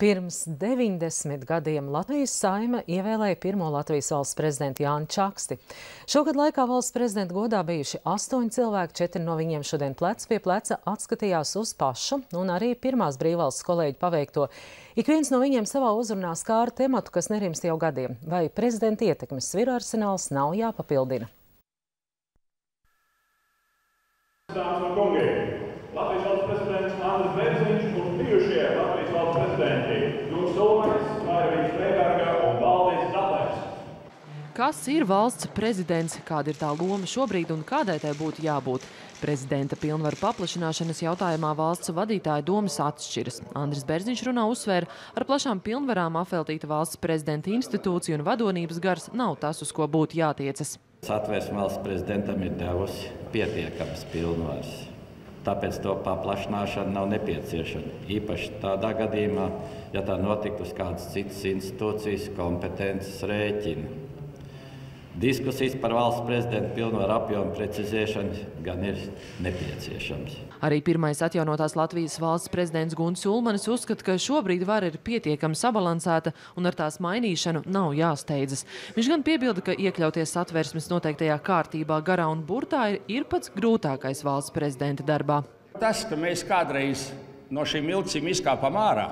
Pirms 90 gadiem Latvijas saima ievēlēja pirmo Latvijas valsts prezidentu Jānu Čaksti. Šogad laikā valsts prezidenta godā bijuši astoņi cilvēki, četri no viņiem šodien plec pie pleca atskatījās uz pašu un arī pirmās brīvvalsts kolēģi paveikto. Ik viens no viņiem savā uzrunā skāra tematu, kas nerimst jau gadiem. Vai prezidenta ietekmes sviru arsenāls nav jāpapildina? Dāmas un kungi, Latvijas valsts prezidents Andris Bērziņš un bijušie Latvijas valsts prezidenti Jūras Ulmanis, Mairvīns Freiberga un Valdis Zatlers. Kas ir valsts prezidents, kāda ir tā loma šobrīd un kādai tai būtu jābūt? Prezidenta pilnvaru paplašināšanas jautājumā valsts vadītāja domas atšķiras. Andris Bērziņš runā uzsvēra, ar plašām pilnvarām apveltīta valsts prezidenta institūcija un vadonības gars nav tas, uz ko būtu jātiecas. Satvērsme valsts prezidentam ir devusi pietiekamas pilnvaras. Tāpēc to paplašināšana nav nepieciešama. Īpaši tādā gadījumā, ja tā notiktu uz kādas citas institūcijas kompetences rēķina. Diskusijas par valsts prezidenta pilnvaru apjomu precizēšanu gan ir nepieciešams. Arī pirmais atjaunotās Latvijas valsts prezidents Gunts Ulmanis uzskata, ka šobrīd vara ir pietiekami sabalansēta un ar tās mainīšanu nav jāsteidzas. Viņš gan piebilda, ka iekļauties satversmes noteiktajā kārtībā garā un burtā ir, ir pats grūtākais valsts prezidenta darbā. Tas, ka mēs kādreiz no šīm ilgcīm izkāpam ārā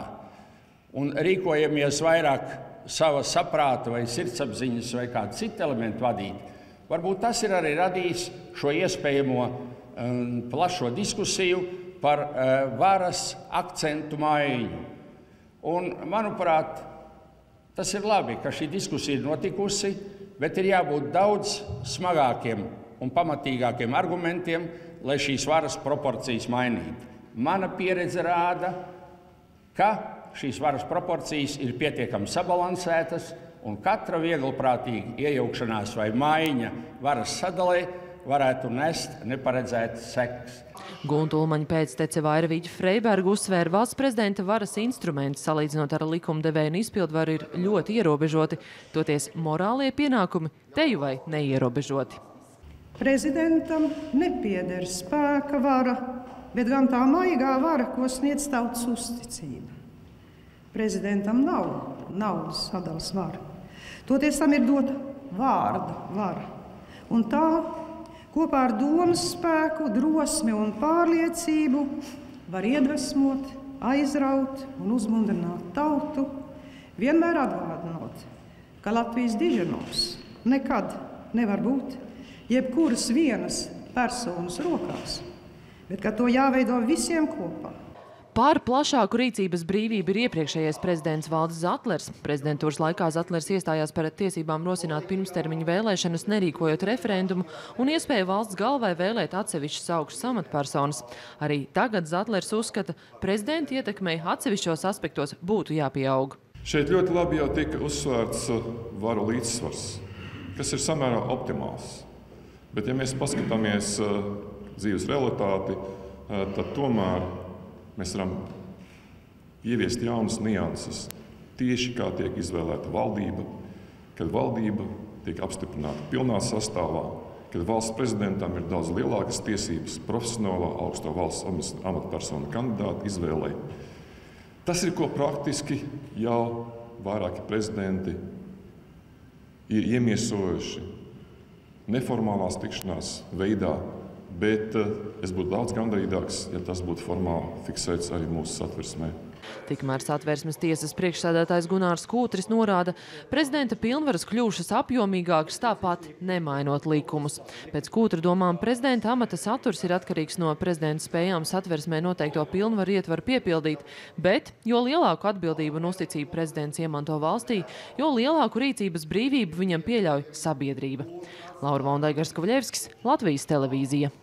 un rīkojamies vairāk sava saprāta vai sirdsapziņas vai kāda cita elementa vadīt, varbūt tas ir arī radījis šo iespējamo um, plašo diskusiju par uh, varas akcentu maiņu. Un, manuprāt, tas ir labi, ka šī diskusija ir notikusi, bet ir jābūt daudz smagākiem un pamatīgākiem argumentiem, lai šīs varas proporcijas mainītu. Mana pieredze rāda, ka šīs varas proporcijas ir pietiekami sabalansētas, un katra vieglprātīga iejaukšanās vai maiņa varas sadalē varētu nest neparedzētas sekas. Gunta Ulmaņa pēctece Vairvīķa Freiberga uzsvēra, valsts prezidenta varas instrumenti salīdzinot ar likumdevēju un izpildvaru ir ļoti ierobežoti, toties morālie pienākumi teju vai neierobežoti. Prezidentam nepieder spēka vara, bet gan tā maigā vara, ko sniedz tautas uzticība. Prezidentam nav naudas sadalas vara. Toties tam ir dota vārda vara. Un tā kopā ar domas spēku, drosmi un pārliecību var iedvesmot, aizraut un uzmundrināt tautu, vienmēr atgādinot, ka Latvijas diženos nekad nevar būt jebkuras vienas personas rokās, bet ka to jāveido visiem kopā. Par plašāku rīcības brīvību ir iepriekšējais prezidents Valdis Zatlers. Prezidentūras laikā Zatlers iestājās par tiesībām rosināt pirmstermiņu vēlēšanas, nerīkojot referendumu un iespēju valsts galvai vēlēt atsevišķas augstas amatpersonas. Arī tagad Zatlers uzskata, prezidenta ietekmei atsevišķos aspektos būtu jāpieaug. Šeit ļoti labi jau tika uzsvērts uh, varu līdzsvars, kas ir samērā optimāls. Bet, ja mēs paskatāmies uh, dzīves realitāti, uh, tad tomēr mēs varam ieviest jaunas nianses. Tieši kā tiek izvēlēta valdība, kad valdība tiek apstiprināta pilnā sastāvā, kad valsts prezidentam ir daudz lielākas tiesības profesionālā augsto valsts amatpersonu kandidātu izvēlei. Tas ir ko praktiski jau vairāki prezidenti ir iemiesojuši neformālās tikšanās veidā Bet eh, es būtu daudz gandarītāks, ja tas būtu formāli fiksēts arī mūsu satversmē. Tikmēr satversmes tiesas priekšsēdētājs Gunārs Kūtris norāda, prezidenta pilnvaras kļūšas apjomīgākas tāpat nemainot likumus. Pēc Kūtra domām prezidenta amata saturs ir atkarīgs no prezidenta spējām satversmē noteikto pilnvaru ietvaru piepildīt, bet jo lielāku atbildību un uzticību prezidents iemanto valstī, jo lielāku rīcības brīvību viņam pieļauj sabiedrība. Laura Vondaigars Kavļevskis, Latvijas televīzija.